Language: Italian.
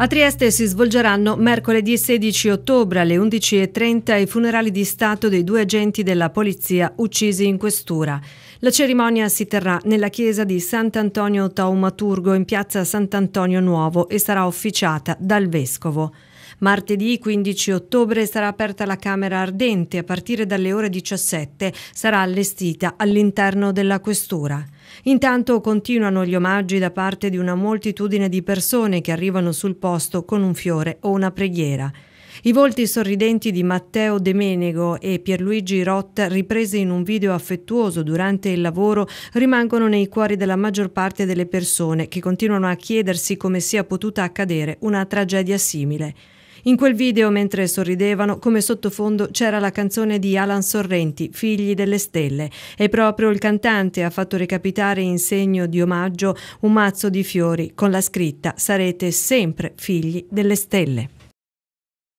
A Trieste si svolgeranno mercoledì 16 ottobre alle 11.30 i funerali di Stato dei due agenti della polizia uccisi in questura. La cerimonia si terrà nella chiesa di Sant'Antonio Taumaturgo in piazza Sant'Antonio Nuovo e sarà officiata dal vescovo. Martedì 15 ottobre sarà aperta la Camera Ardente a partire dalle ore 17 sarà allestita all'interno della questura. Intanto continuano gli omaggi da parte di una moltitudine di persone che arrivano sul posto con un fiore o una preghiera. I volti sorridenti di Matteo De Menego e Pierluigi Rotta, ripresi in un video affettuoso durante il lavoro, rimangono nei cuori della maggior parte delle persone che continuano a chiedersi come sia potuta accadere una tragedia simile. In quel video, mentre sorridevano, come sottofondo c'era la canzone di Alan Sorrenti, Figli delle Stelle, e proprio il cantante ha fatto recapitare in segno di omaggio un mazzo di fiori con la scritta Sarete sempre figli delle stelle.